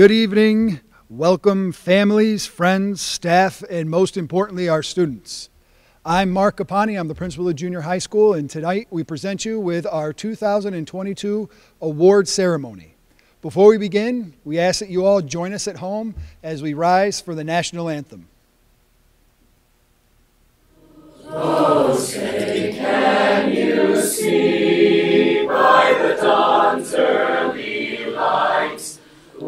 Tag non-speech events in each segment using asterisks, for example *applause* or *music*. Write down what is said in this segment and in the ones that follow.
Good evening. Welcome, families, friends, staff, and most importantly, our students. I'm Mark Capani. I'm the principal of junior high school, and tonight we present you with our 2022 award ceremony. Before we begin, we ask that you all join us at home as we rise for the national anthem. Oh, say, can you see by the dawn's early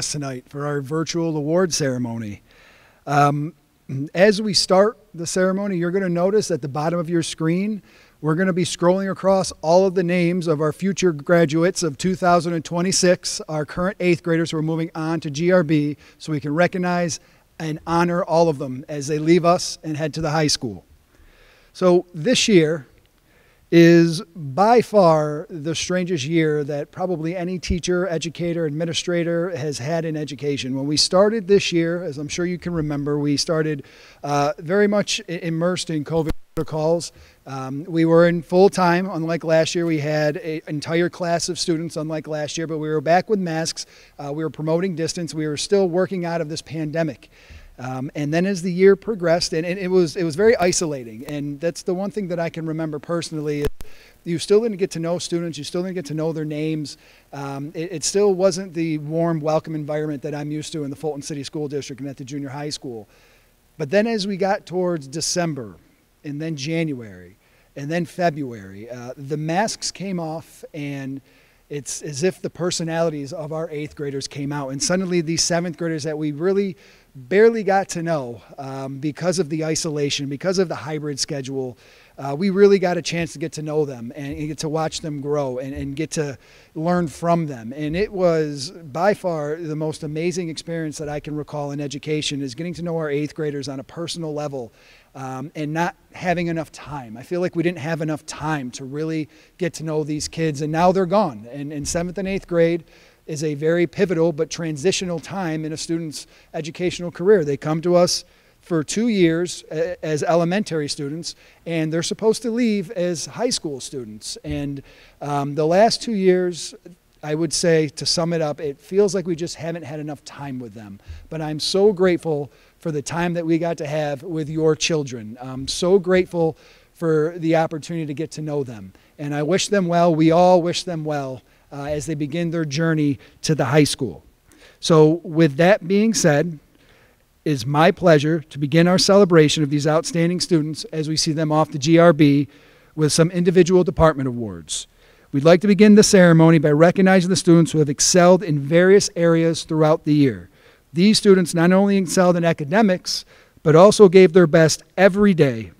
us tonight for our virtual award ceremony. Um, as we start the ceremony, you're going to notice at the bottom of your screen, we're going to be scrolling across all of the names of our future graduates of 2026, our current eighth graders who are moving on to GRB, so we can recognize and honor all of them as they leave us and head to the high school. So this year, is by far the strangest year that probably any teacher, educator, administrator has had in education. When we started this year, as I'm sure you can remember, we started uh, very much immersed in COVID protocols. Um, we were in full time, unlike last year. We had an entire class of students, unlike last year, but we were back with masks. Uh, we were promoting distance. We were still working out of this pandemic. Um, and then as the year progressed, and, and, it was it was very isolating, and that's the one thing that I can remember personally. You still didn't get to know students, you still didn't get to know their names. Um, it, it, still wasn't the warm, welcome environment that I'm used to in the Fulton City School District and at the junior high school. But then as we got towards December, and then January, and then February, uh, the masks came off and it's as if the personalities of our eighth graders came out. And suddenly, these seventh graders that we really barely got to know um, because of the isolation, because of the hybrid schedule, uh, we really got a chance to get to know them and, get to watch them grow and, and, get to learn from them. And it was by far the most amazing experience that I can recall in education is getting to know our eighth graders on a personal level um, and not having enough time. I feel like we didn't have enough time to really get to know these kids, and now they're gone. And in seventh and eighth grade is a very pivotal but transitional time in a student's educational career. They come to us for two years as elementary students, and they're supposed to leave as high school students. And um, the last two years, I would say, to sum it up, it feels like we just haven't had enough time with them. But I'm so grateful for the time that we got to have with your children. I'm so grateful for the opportunity to get to know them. And I wish them well. We all wish them well uh, as they begin their journey to the high school. So, with that being said, it is my pleasure to begin our celebration of these outstanding students as we see them off the GRB with some individual department awards. We'd like to begin the ceremony by recognizing the students who have excelled in various areas throughout the year. These students not only excelled in academics, but also gave their best every day,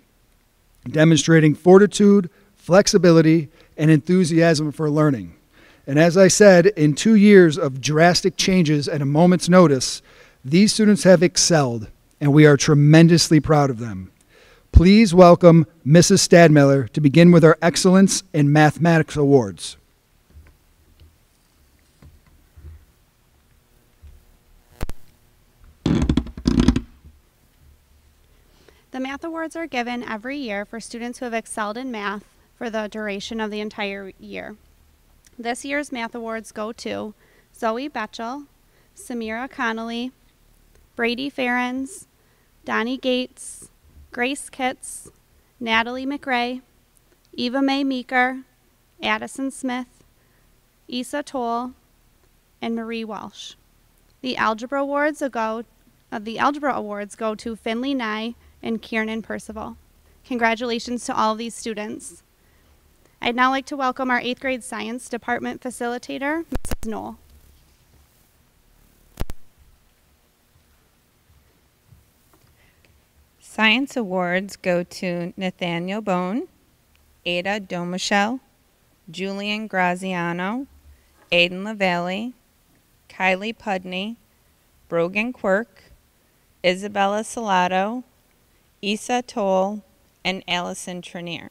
demonstrating fortitude, flexibility, and enthusiasm for learning. And as I said, in two years of drastic changes at a moment's notice, these students have excelled, and we are tremendously proud of them. Please welcome Mrs. Stadmiller to begin with our Excellence in Mathematics Awards. The Math Awards are given every year for students who have excelled in math for the duration of the entire year. This year's Math Awards go to Zoe Betchel, Samira Connolly, Brady Ferens, Donnie Gates, Grace Kitts, Natalie McRae, Eva Mae Meeker, Addison Smith, Issa Toll, and Marie Walsh. The algebra awards go uh, the algebra awards go to Finley Nye and Kiernan Percival. Congratulations to all these students. I'd now like to welcome our eighth grade science department facilitator, Mrs. Knoll. Science awards go to Nathaniel Bone, Ada Dumichel, Julian Graziano, Aiden LaValle, Kylie Pudney, Brogan Quirk, Isabella Salato, Issa Toll, and Allison Trenier.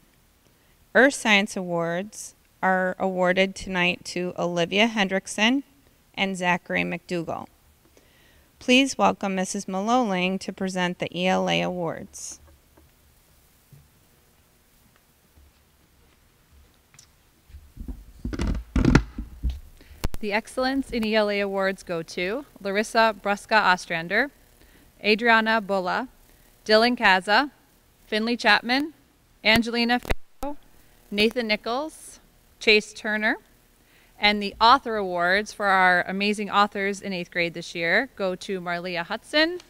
Earth Science Awards are awarded tonight to Olivia Hendrickson and Zachary McDougall. Please welcome Mrs. Maloling to present the ELA Awards. The Excellence in ELA Awards go to Larissa Bruska Ostrander, Adriana Bulla, Dylan Kaza, Finley Chapman, Angelina Farrow, Nathan Nichols, Chase Turner, and the author awards for our amazing authors in eighth grade this year go to Marlia Hudson,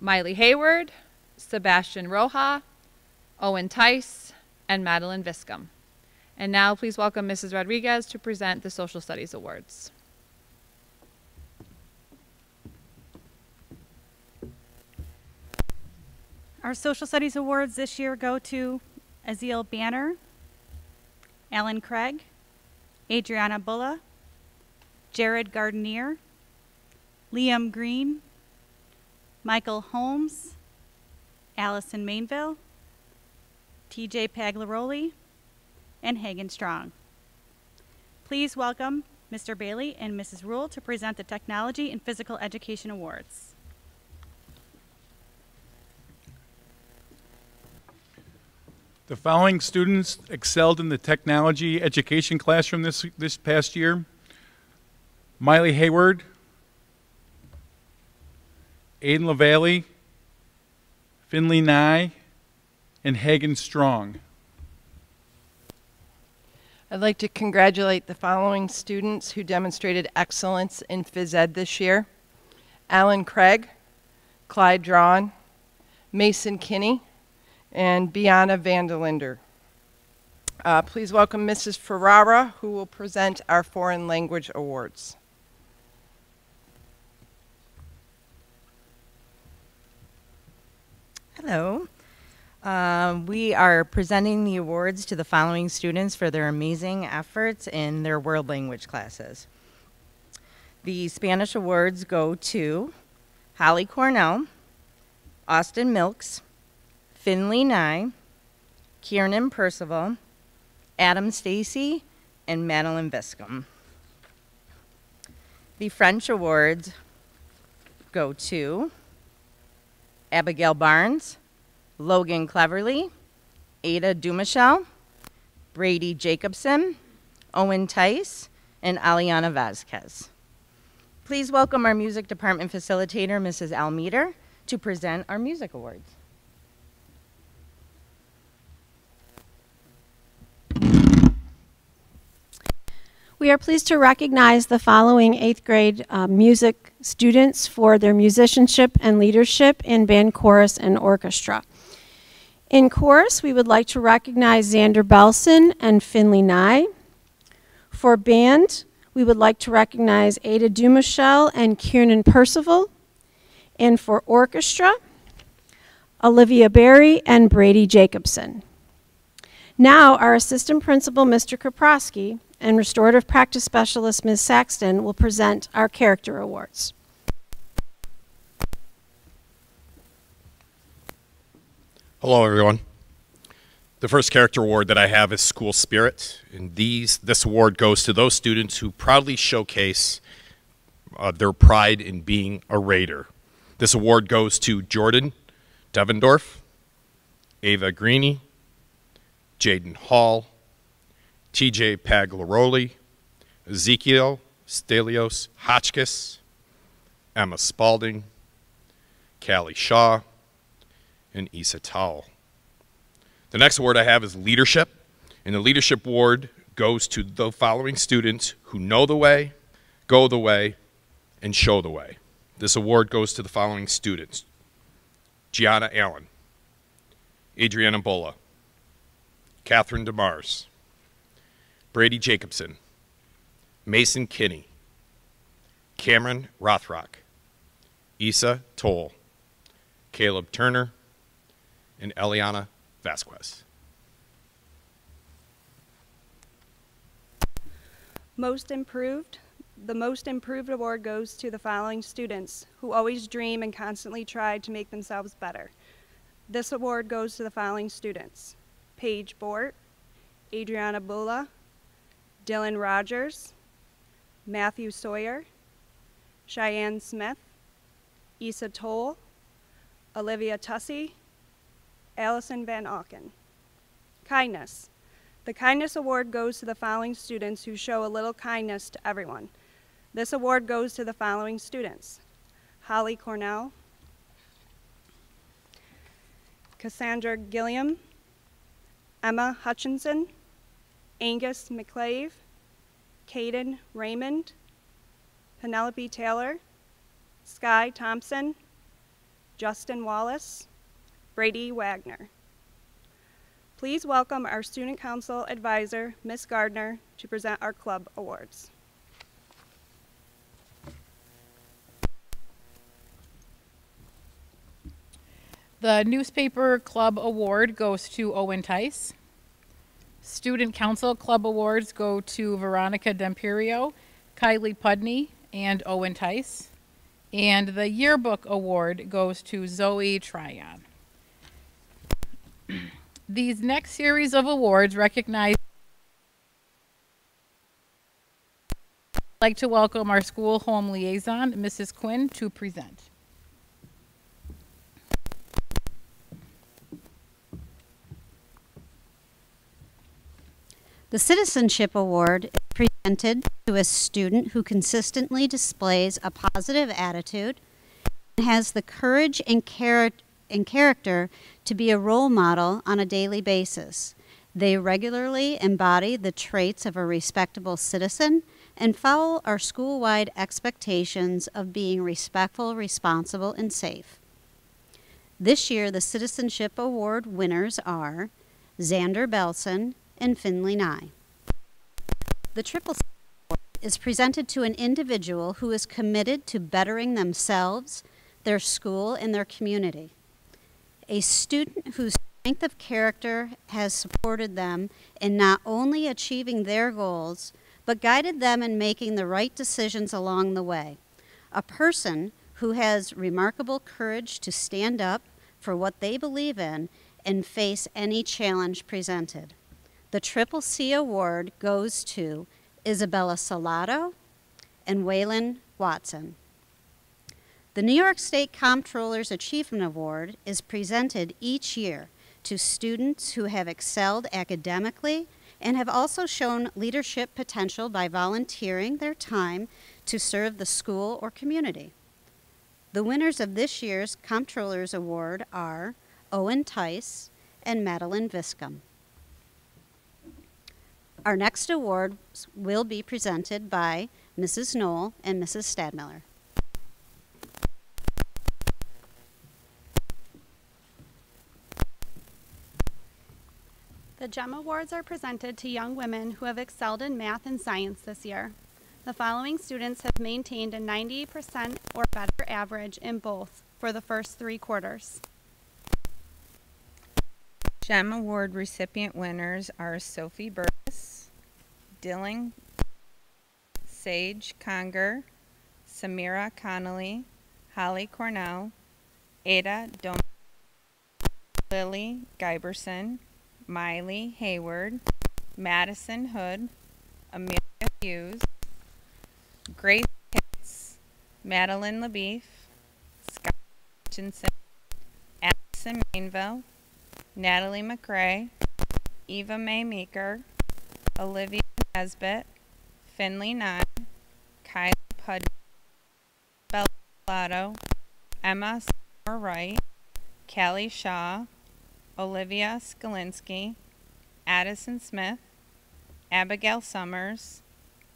Miley Hayward, Sebastian Roja, Owen Tice, and Madeline Viscom. And now please welcome Mrs. Rodriguez to present the Social Studies Awards. Our Social Studies Awards this year go to Azil Banner, Alan Craig, Adriana Bulla, Jared Gardenier, Liam Green, Michael Holmes, Allison Mainville, TJ Paglaroli, and Hagen Strong. Please welcome Mr. Bailey and Mrs. Rule to present the Technology and Physical Education Awards. The following students excelled in the technology education classroom this, this past year. Miley Hayward, Aiden LaValle, Finley Nye, and Hagen Strong. I'd like to congratulate the following students who demonstrated excellence in phys ed this year. Alan Craig, Clyde Drawn, Mason Kinney, and Biana Vandelinder. Uh, please welcome Mrs. Ferrara, who will present our Foreign Language Awards. Hello. Um, we are presenting the awards to the following students for their amazing efforts in their world language classes. The Spanish awards go to Holly Cornell, Austin Milks, Finley Nye, Kiernan Percival, Adam Stacy, and Madeline Viscom. The French awards go to Abigail Barnes, Logan Cleverly, Ada Dumichel, Brady Jacobson, Owen Tice, and Aliana Vasquez. Please welcome our music department facilitator, Mrs. Almeter, to present our music awards. We are pleased to recognize the following eighth grade uh, music students for their musicianship and leadership in band, chorus, and orchestra. In chorus, we would like to recognize Xander Belson and Finley Nye. For band, we would like to recognize Ada Dumichel and Kiernan Percival. And for orchestra, Olivia Berry and Brady Jacobson. Now, our assistant principal, Mr. Kaprowski, and restorative practice specialist, Ms. Saxton, will present our character awards. Hello, everyone. The first character award that I have is School Spirit, and these this award goes to those students who proudly showcase uh, their pride in being a Raider. This award goes to Jordan Devendorf, Ava Greeny, Jaden Hall, TJ Paglaroli, Ezekiel Stelios Hotchkiss, Emma Spalding, Callie Shaw, and Issa Towell. The next award I have is Leadership, and the Leadership Award goes to the following students who know the way, go the way, and show the way. This award goes to the following students Gianna Allen, Adriana Bola, Catherine DeMars, Brady Jacobson, Mason Kinney, Cameron Rothrock, Issa Toll, Caleb Turner, and Eliana Vasquez. Most improved. The most improved award goes to the following students who always dream and constantly try to make themselves better. This award goes to the following students Paige Bort, Adriana Bula, Dylan Rogers, Matthew Sawyer, Cheyenne Smith, Issa Toll, Olivia Tussey, Allison Van Auken. Kindness. The Kindness Award goes to the following students who show a little kindness to everyone. This award goes to the following students Holly Cornell, Cassandra Gilliam, Emma Hutchinson, Angus McClave, Caden Raymond, Penelope Taylor, Sky Thompson, Justin Wallace, Brady Wagner. Please welcome our Student Council Advisor, Ms. Gardner, to present our club awards. The Newspaper Club Award goes to Owen Tice. Student Council Club Awards go to Veronica Dempirio, Kylie Pudney, and Owen Tice. And the Yearbook Award goes to Zoe Tryon. *clears throat* These next series of awards recognize I'd like to welcome our school home liaison, Mrs. Quinn, to present. The Citizenship Award is presented to a student who consistently displays a positive attitude and has the courage and, char- and character to be a role model on a daily basis. They regularly embody the traits of a respectable citizen and follow our school wide expectations of being respectful, responsible, and safe. This year, the Citizenship Award winners are Xander Belson and Finley Nye. The Triple is presented to an individual who is committed to bettering themselves, their school, and their community. A student whose strength of character has supported them in not only achieving their goals, but guided them in making the right decisions along the way. A person who has remarkable courage to stand up for what they believe in and face any challenge presented. The Triple C Award goes to Isabella Salado and Waylon Watson. The New York State Comptroller's Achievement Award is presented each year to students who have excelled academically and have also shown leadership potential by volunteering their time to serve the school or community. The winners of this year's Comptroller's Award are Owen Tice and Madeline Viscom. Our next awards will be presented by Mrs. Knoll and Mrs. Stadmiller. The GEM Awards are presented to young women who have excelled in math and science this year. The following students have maintained a 90% or better average in both for the first three quarters. GEM Award recipient winners are Sophie Burris, Dylan Sage Conger, Samira Connolly, Holly Cornell, Ada Dom, Lily Giberson, Miley Hayward, Madison Hood, Amelia Hughes, Grace Pitts, Madeline LaBeef, Scott Hutchinson, Allison Mainville, Natalie McRae, Eva Mae Meeker, Olivia Nesbitt, Finley Nye, Kylie Pudney, Bella Lotto, Emma Seymour Wright, Callie Shaw, Olivia Skalinski, Addison Smith, Abigail Summers,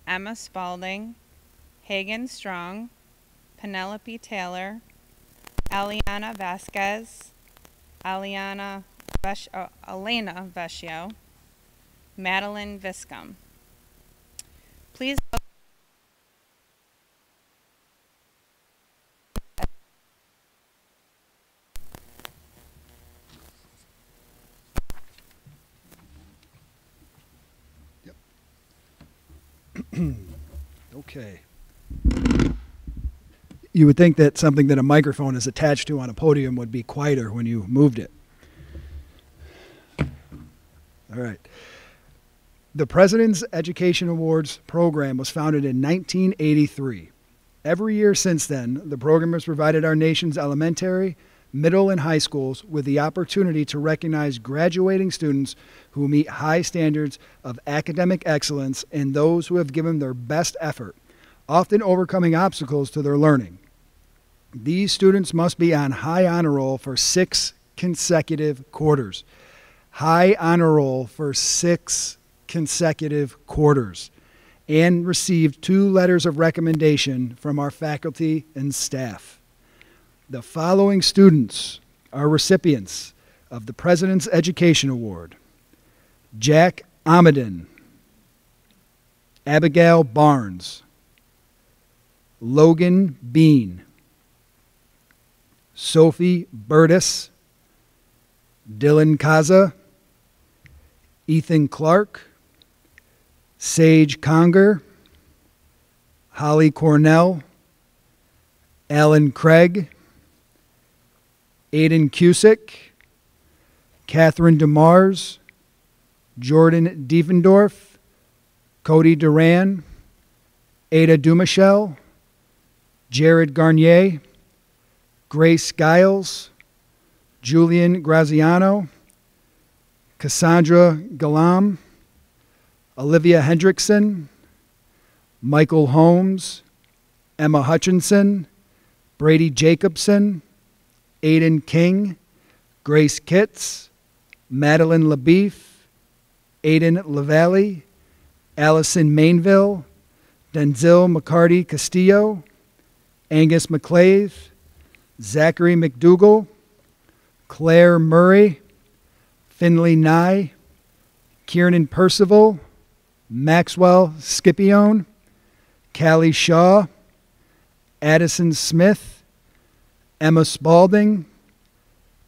Emma Spalding, Hagen Strong, Penelope Taylor, Aliana Vasquez, Aliana Vesh- uh, Elena Vescio, Madeline Viscom. Please *clears throat* Okay. You would think that something that a microphone is attached to on a podium would be quieter when you moved it. All right. The President's Education Awards program was founded in 1983. Every year since then, the program has provided our nation's elementary, middle, and high schools with the opportunity to recognize graduating students who meet high standards of academic excellence and those who have given their best effort, often overcoming obstacles to their learning. These students must be on high honor roll for six consecutive quarters. High honor roll for six consecutive quarters and received two letters of recommendation from our faculty and staff. The following students are recipients of the President's Education Award Jack Amadin, Abigail Barnes, Logan Bean, Sophie Burtis, Dylan Kaza, Ethan Clark, Sage Conger, Holly Cornell, Alan Craig, Aiden Cusick, Catherine DeMars, Jordan Diefendorf, Cody Duran, Ada Dumichel, Jared Garnier, Grace Giles, Julian Graziano, Cassandra Galam, Olivia Hendrickson, Michael Holmes, Emma Hutchinson, Brady Jacobson, Aiden King, Grace Kitts, Madeline LaBeef, Aiden LaValle, Allison Mainville, Denzil McCarty Castillo, Angus McClave, Zachary McDougall, Claire Murray, Finley Nye, Kieran Percival, Maxwell Scipione, Callie Shaw, Addison Smith, Emma Spalding,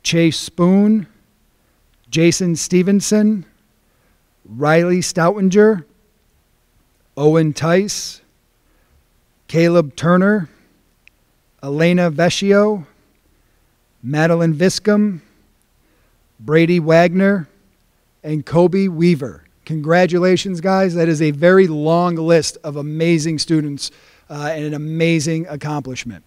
Chase Spoon, Jason Stevenson, Riley Stoutinger, Owen Tice, Caleb Turner, Elena Vescio, Madeline Viscom, Brady Wagner, and Kobe Weaver. Congratulations, guys. That is a very long list of amazing students uh, and an amazing accomplishment.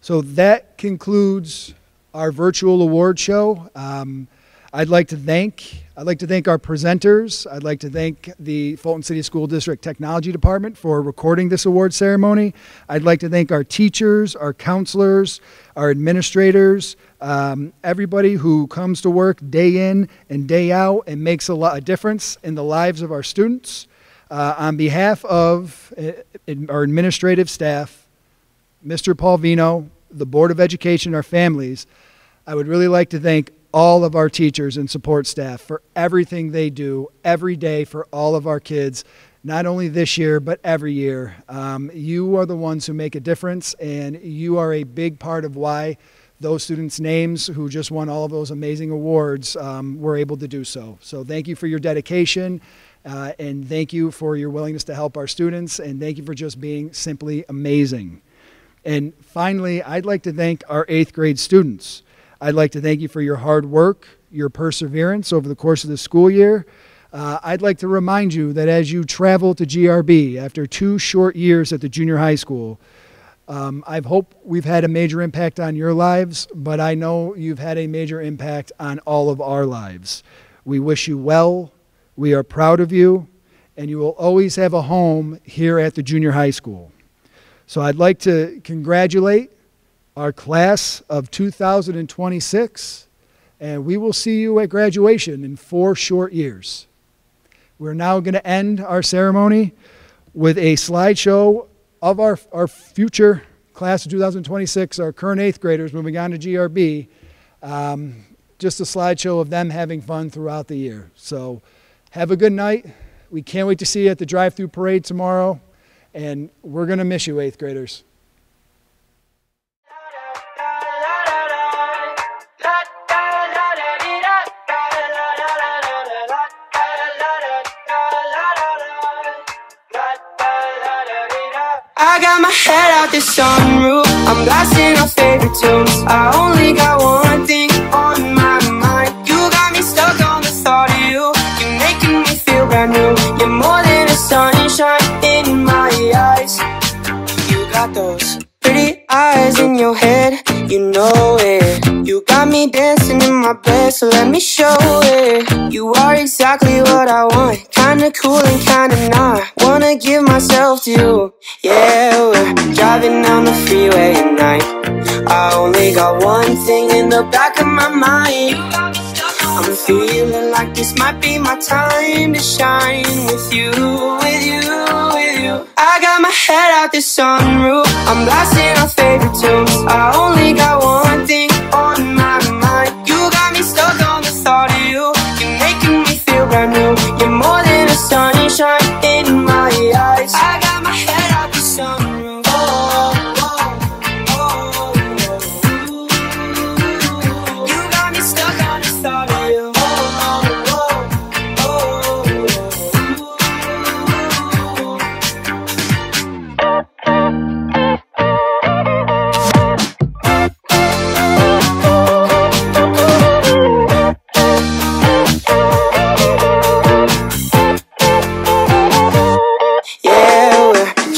So that concludes our virtual award show. Um, I'd like to thank I'd like to thank our presenters. I'd like to thank the Fulton City School District Technology Department for recording this award ceremony. I'd like to thank our teachers, our counselors, our administrators, um, everybody who comes to work day in and day out and makes a lot of difference in the lives of our students. Uh, on behalf of uh, our administrative staff, Mr. Pulvino, the Board of Education, our families, I would really like to thank all of our teachers and support staff for everything they do every day for all of our kids, not only this year, but every year. Um, you are the ones who make a difference, and you are a big part of why those students' names who just won all of those amazing awards um, were able to do so. So, thank you for your dedication. Uh, and thank you for your willingness to help our students, and thank you for just being simply amazing. And finally, I'd like to thank our eighth grade students. I'd like to thank you for your hard work, your perseverance over the course of the school year. Uh, I'd like to remind you that as you travel to GRB after two short years at the junior high school, um, I hope we've had a major impact on your lives, but I know you've had a major impact on all of our lives. We wish you well. We are proud of you, and you will always have a home here at the junior high school. So I'd like to congratulate our class of 2026, and we will see you at graduation in four short years. We're now going to end our ceremony with a slideshow of our, our future class of 2026, our current eighth graders moving on to GRB. Um, just a slideshow of them having fun throughout the year. So have a good night. We can't wait to see you at the drive through parade tomorrow. And we're going to miss you, eighth graders. Got my head out the sunroof. I'm blasting our favorite tunes. I only got one thing on my mind. You got me stuck on the thought of you. You're making me feel brand new. You're more than a sunshine in my eyes. You got those pretty eyes in your head. You know it. Me dancing in my bed, so let me show it. You are exactly what I want. Kinda cool and kinda not. Wanna give myself to you. Yeah, we're driving down the freeway at night. I only got one thing in the back of my mind. I'm feeling like this might be my time to shine with you, with you, with you. I got my head out the sunroof. I'm blasting our favorite tunes. I only got one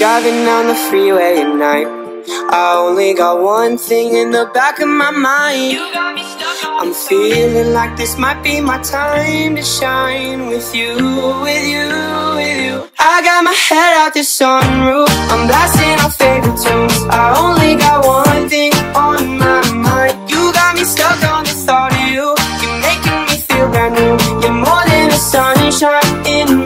driving down the freeway at night. I only got one thing in the back of my mind. I'm feeling like this might be my time to shine with you, with you, with you. I got my head out the sunroof. I'm blasting our favorite tunes. I only got one thing on my mind. You got me stuck on the thought of you. You're making me feel brand new. You're more than a sunshine in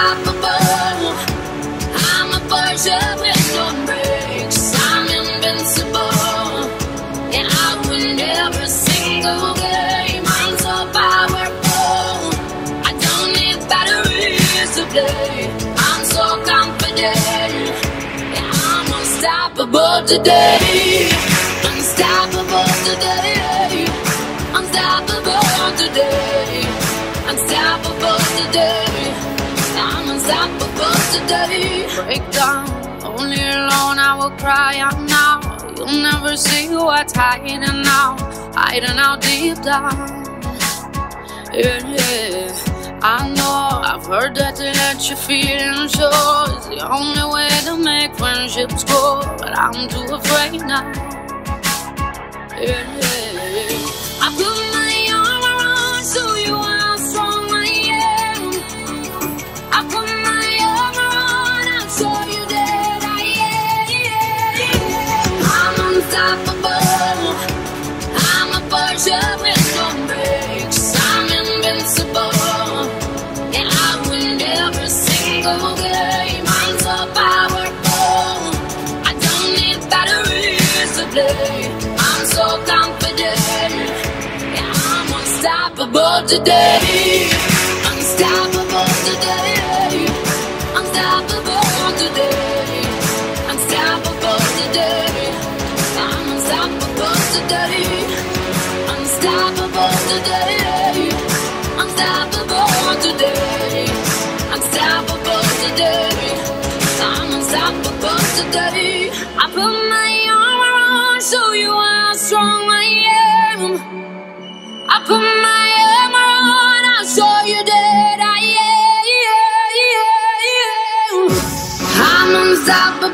unstoppable. I'm a Porsche with no brakes. I'm invincible. And I win every single game. I'm so powerful. I don't need batteries to play. I'm so confident. Yeah, I'm unstoppable today. Unstoppable today. Unstoppable today. Unstoppable today. I'm today. Break down. Only alone I will cry out now. You'll never see what's hiding now. Hiding out deep down. Yeah, yeah. I know I've heard that to let your feelings show is the only way to make friendships grow, but I'm too afraid now. Yeah, yeah. I today. Unstoppable today. Unstoppable today. Unstoppable today. I'm unstoppable today. Unstoppable today. Unstoppable today. Unstoppable today. I put my armor on, show you how strong I am. I put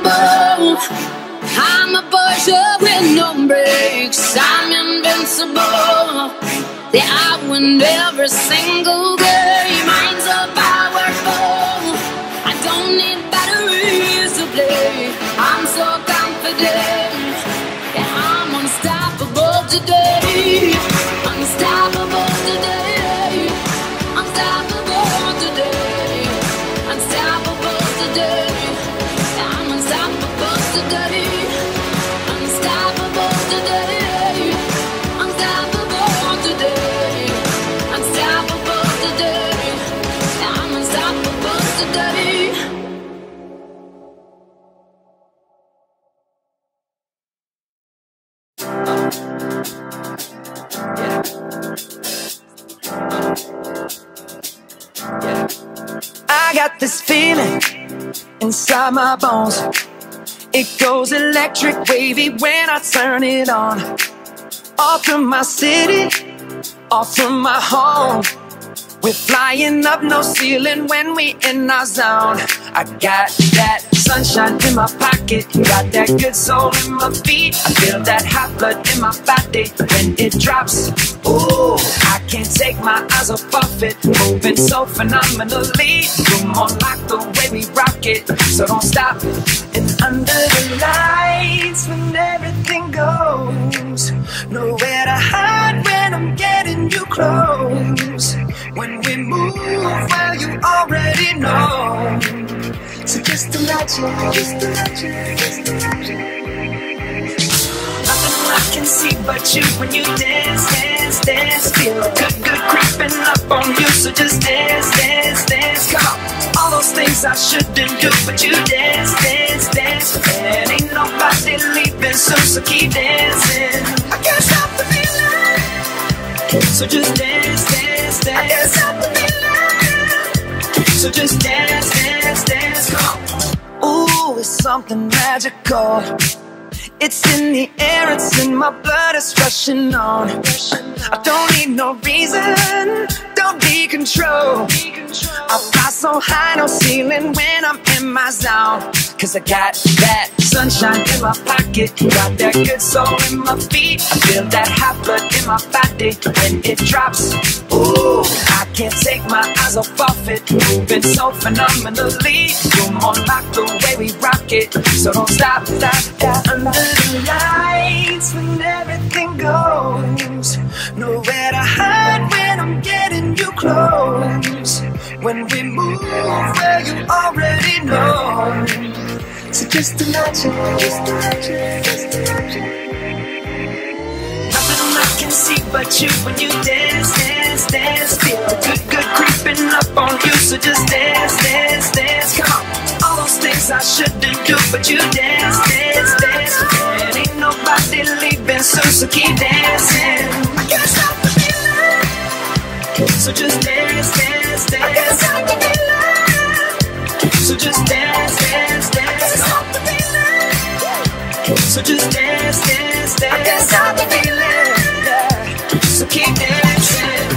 unstoppable. I'm a Porsche with no brakes. I'm invincible. Yeah, I win every single game. Inside my bones. It goes electric wavy when I turn it on. Off from my city, off from my home. We're flying up no ceiling when we in our zone. I got that sunshine in my pocket, got that good soul in my feet. I feel that hot blood in my body when it drops. Ooh, I can't take my eyes off of it, moving so phenomenally. You're more like the way we rock it, so don't stop. And under the lights, when everything goes, nowhere to hide when I'm getting you close. When we move, well, you already know. So just imagine, just imagine, just imagine. Nothing I can see but you when you dance, dance, dance. Feel good, good creeping up on you. So just dance, dance, dance. Come on. All those things I shouldn't do, but you dance, dance, dance. And ain't nobody leaving soon, so keep dancing. I can't stop the feeling. So just dance, dance, dance. I can't stop the feeling. So just dance, it's something magical. It's in the air, it's in my blood, it's rushing on. I don't need no reason, be control. I fly so high, no ceiling when I'm in my zone. Cause I got that sunshine in my pocket, got that good soul in my feet. I feel that hot blood in my body when it drops. Ooh, I can't take my eyes off of it, moving so phenomenally. You're more like the way we rock it, so don't stop, stop, stop. Under the lights when everything goes, nowhere to hide when I'm getting you close. When we move, well, you already know. So just imagine, just imagine, just imagine. Nothing I can see but you when you dance, dance, dance. Feel the good, good creeping up on you. So just dance, dance, dance. Come on. All those things I shouldn't do, but you dance, dance, dance. And ain't nobody leaving soon, so keep dancing. I can't stop the. So just dance, dance, dance. I can't stop the feeling. So just dance, dance, dance. I can't stop the feeling. So just dance, dance, dance. I can't stop the feeling. Yeah. So keep dancing.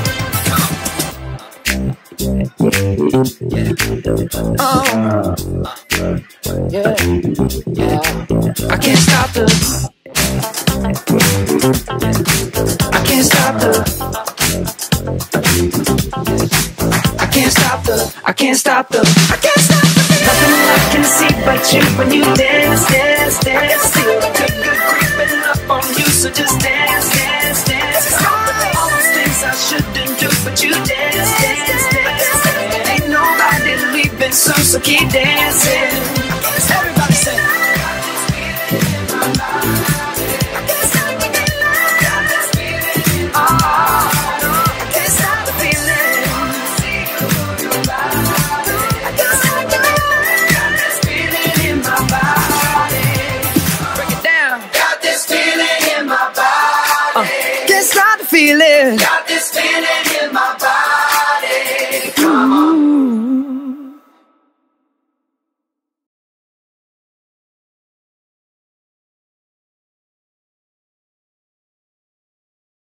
Oh, yeah, yeah. I can't stop the. I can't stop the. I can't stop the, I can't stop the, I can't stop the. Nothing I can see but you when you dance, dance, dance. Feel the creeping up on you, so just dance, dance, dance. Stop the, all those things I shouldn't do, but you dance, dance, dance. Ain't nobody leaving, so so keep dancing. Everybody say. Yeah.